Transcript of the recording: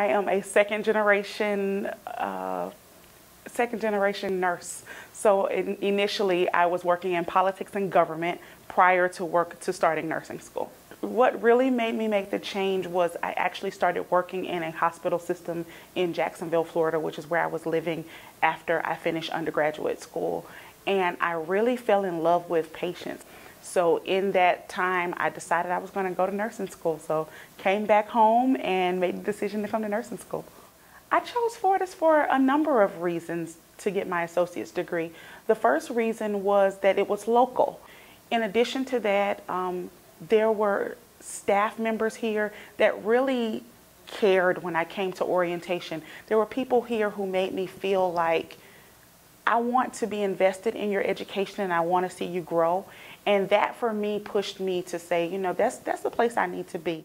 I am a second generation uh, second generation nurse. So in, initially, I was working in politics and government prior to work to starting nursing school. What really made me make the change was I actually started working in a hospital system in Jacksonville, Florida, which is where I was living after I finished undergraduate school. And I really fell in love with patients. So in that time, I decided I was going to go to nursing school. So came back home and made the decision to come to nursing school. I chose Fortis for a number of reasons to get my associate's degree. The first reason was that it was local. In addition to that, um, there were staff members here that really cared when I came to orientation. There were people here who made me feel like I want to be invested in your education and I want to see you grow. And that for me pushed me to say, you know, that's that's the place I need to be.